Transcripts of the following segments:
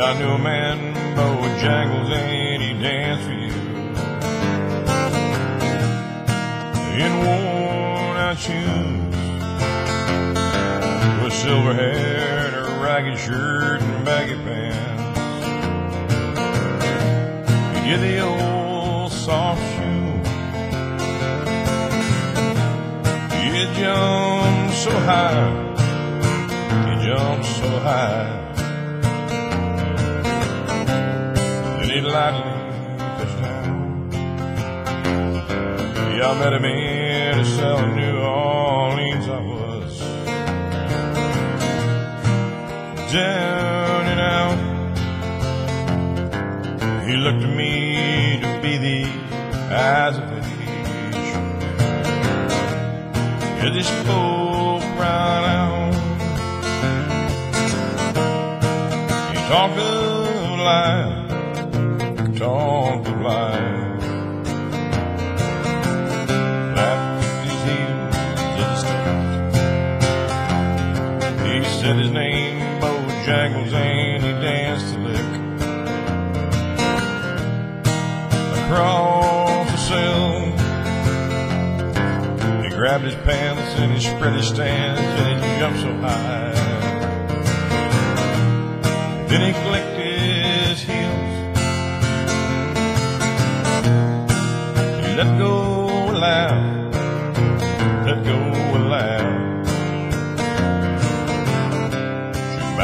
I knew a man, Bojangles, and he danced for you. In worn out shoes, with silver hair and a ragged shirt and baggy pants. He did the old soft shoe. You jumped so high, you jumped so high. Lightly down. Yeah, I met him in a cell in New Orleans. I was down and out. He looked at me to be the eyes of age. As he spoke right out, he talked of life, talked of life. Laughed his heels to the. He said his name, Bojangles, and he danced a lick across the cell. He grabbed his pants and he spread his stance and he jumped so high. Then he clicked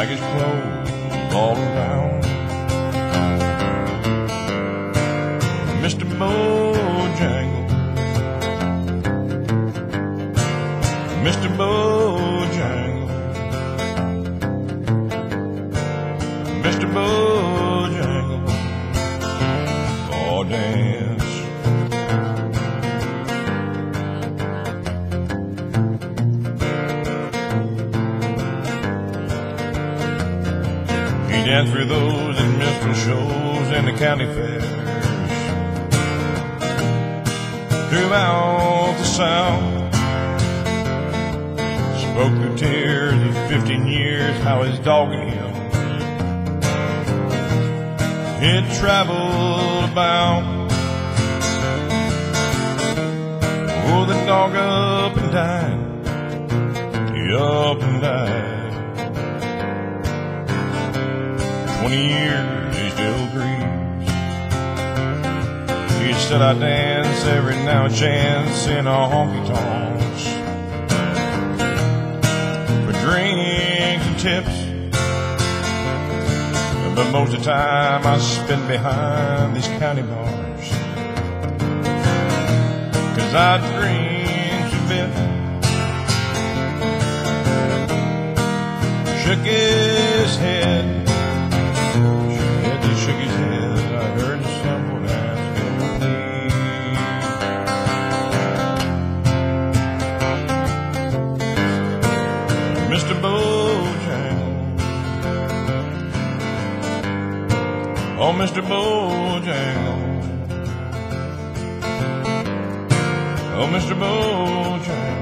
All around. Mr. Bojangle. Mr. Bojangle. Mr. Bojangle. Oh, dance. Danced through those and minstrel shows and the county fairs throughout the South. Spoke through tears of 15 years how his dog and him traveled about. Oh, the dog up and died. Up and died. 20 years still grieves. He said I dance every now and chance in a honky tonks for drinks and tips. But most of the time I spend behind these county bars. Cause I dream a bit. Oh, Mr. Bojangle. Oh, Mr. Bojangle. Damn.